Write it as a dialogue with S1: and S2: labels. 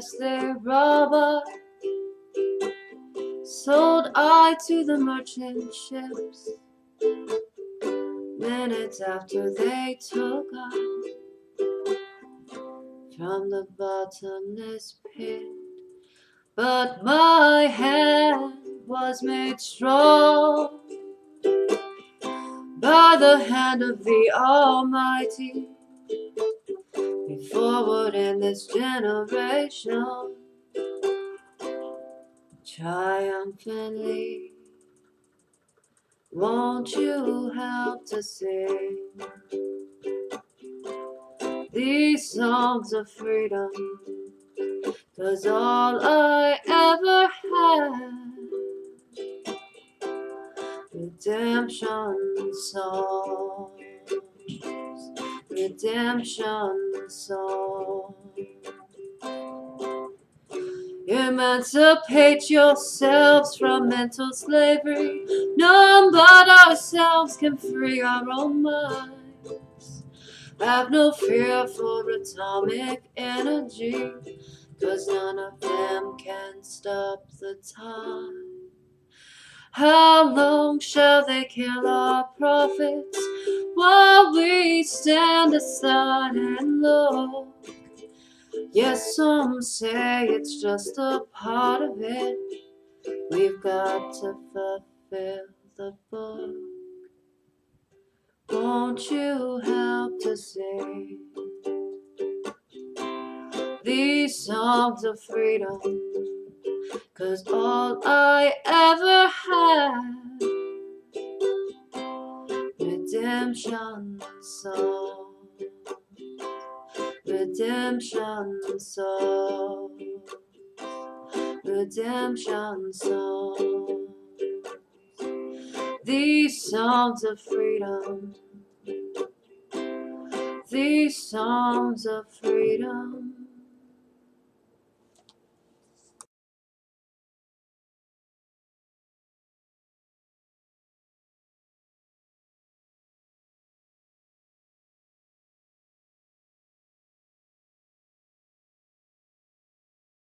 S1: old pirates, yes, they rob us. Sold I to the merchant ships minutes after they took us from the bottomless pit. But my hand was made strong by the hand of the Almighty. Be forward in this generation triumphantly. Won't you help to sing these songs of freedom? Cause all I ever had, redemption songs, redemption songs. Emancipate yourselves from mental slavery. None but ourselves can free our own minds. Have no fear for atomic energy, cause none of them can stop the time. How long shall they kill our prophets while we stand aside and look? Yes, some say it's just a part of it. We've got to fulfill the book. Won't you help to sing these songs of freedom? Cause all I ever had, redemption songs redemption song, redemption song. These songs of freedom, these songs of freedom.